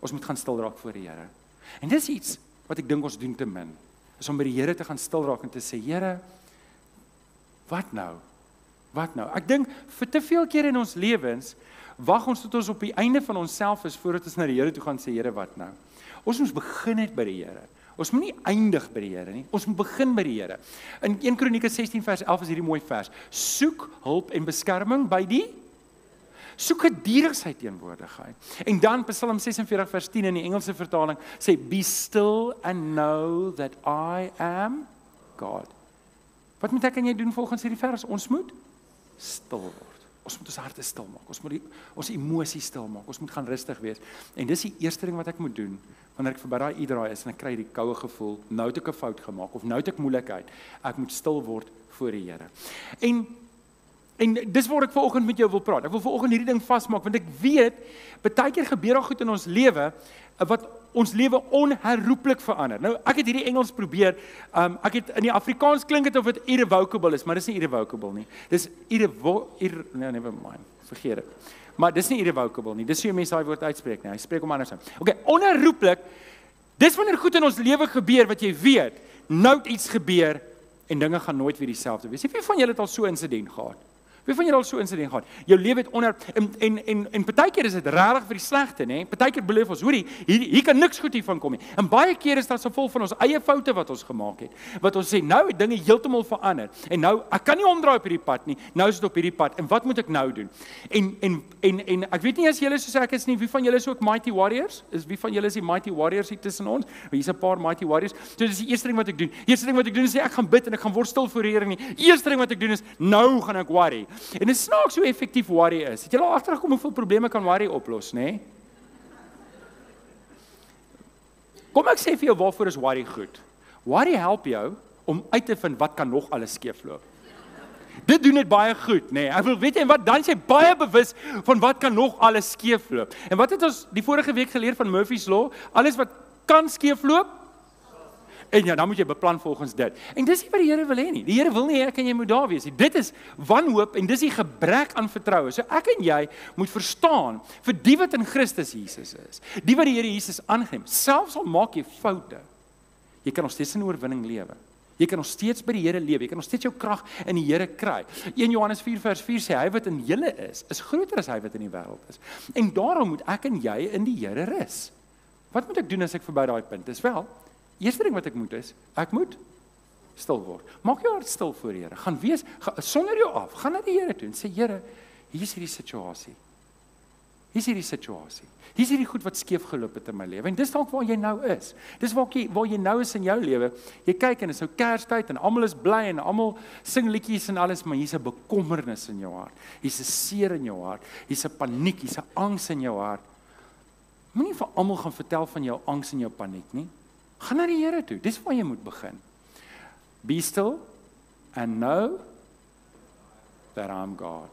Ons moet gaan stil raak voor die Here. En dis iets wat ek dink ons doen te min. Is om by die Here te gaan stil raak en te sê, Here, wat nou? Wat nou? Ek dink vir te veel kere in ons lewens wag ons tot ons op die einde van onsself is voordat ons na die Here toe gaan sê, Here, wat nou? Ons moet begin net by die Here. Ons moet nie eindig by die Here nie. Ons moet begin by die Here. In 1 Kronieke 16 vers 11 is hierdie mooi vers. Soek hulp en beskerming by die soek gedurig sy teenwoordigheid. En dan Psalm 46 vers 10 in die Engelse vertaling sê be still and know that I am God. Wat moet ek en jy doen volgens hierdie vers? Ons moet stil word. Ons moet ons harte stil maak. Ons moet die, ons emosies stil maak. Ons moet gaan rustig wees. En dis die eerste ding wat ek moet doen wanneer ek verby daai u-draai is en ek kry die koue gevoel, nou het ek 'n fout gemaak of nou het ek moeilikheid. Ek moet stil word voor die Here. En En dis waar ek vanoggend met jou wil praat. Ek wil vanoggend hierdie ding vasmaak want ek weet baie keer gebeur daar goed in ons lewe eh, wat ons lewe onherroepelik verander. Nou ek het hierdie Engels probeer. Um ek het in die Afrikaans klink dit of dit irrevocable is, maar dis nie irrevocable nie. Dis irrevo ir nee never mind. Vergeet dit. Maar dis nie irrevocable nie. Dis hoe mense daai woord uitspreek nie. Hy spreek hom anders uit. Okay, onherroepelik. Dis wanneer goed in ons lewe gebeur wat jy weet, nou iets gebeur en dinge gaan nooit weer dieselfde wees. Wie van julle het al so 'n insident gehad? Wie van julle al so 'n insident gehad? Jou lewe het onder en en en, en partykeer is dit regtig vir die slegte, nê? Partykeer beleef ons, hoorie, hier hier kan niks goed hiervan kom nie. En baie keer is dit so vol van ons eie foute wat ons gemaak het. Wat ons sê, nou het dinge heeltemal verander. En nou, ek kan nie omdraai op hierdie pad nie. Nou is dit op hierdie pad. En wat moet ek nou doen? En en en en ek weet nie as julle soos ek is nie, wie van julle is ook Mighty Warriors? Is wie van julle is die Mighty Warriors hier tussen ons? Hier's 'n paar Mighty Warriors. So dis die eerste ding wat ek doen. Eerste ding wat ek doen is ek gaan bid en ek gaan worstel voor die Here nie. Eerste ding wat ek doen is nou gaan ek worry. En dit snaaks hoe effektief worry is. Het jy al agtergekom hoeveel probleme kan worry oplos, nê? Nee? Kom ek sê vir jou waarvoor is worry goed? Worry help jou om uit te vind wat kan nog alles skeefloop. Dit doen dit baie goed, nê. Nee. Ek wil weet jy wat dan jy baie bewus van wat kan nog alles skeefloop. En wat het ons die vorige week geleer van Murphy's law? Alles wat kan skeefloop, En ja, dan moet jy beplan volgens dit. En dis nie wat die Here wil hê nie. Die Here wil nie hê ek en jy moet daar wees nie. Dit is wanhoop en dis die gebrek aan vertroue. So ek en jy moet verstaan vir die wat in Christus Jesus is. Die wat die Here Jesus aangeneem. Selfs al maak jy foute, jy kan nog steeds in oorwinning lewe. Jy kan nog steeds by die Here lewe. Jy kan nog steeds jou krag in die Here kry. 1 Johannes 4 vers 4 sê hy wat in julle is, is groter as hy wat in die wêreld is. En daarom moet ek en jy in die Here rus. Wat moet ek doen as ek verby daai punt is? Wel, Eerste ding wat ek moet is, ek moet stil word. Maak jou hart stil voor die Here. Gaan wees sonder jou af. Gaan na die Here toe en sê Here, hier is hierdie situasie. Hier is hierdie situasie. Hier is hierdie goed wat skeef geloop het in my lewe. En dis dalk waar jy nou is. Dis waar jy waar jy nou is in jou lewe. Jy kyk en dit is nou Kerstyd en almal is bly en almal sing liedjies en alles, maar hier's 'n bekommernis in jou hart. Hier's 'n seer in jou hart. Hier's 'n paniek, hier's 'n angs in jou hart. Moenie vir almal gaan vertel van jou angs en jou paniek nie. Gaan na die Here toe. Dis waar jy moet begin. Be still and know that I'm God.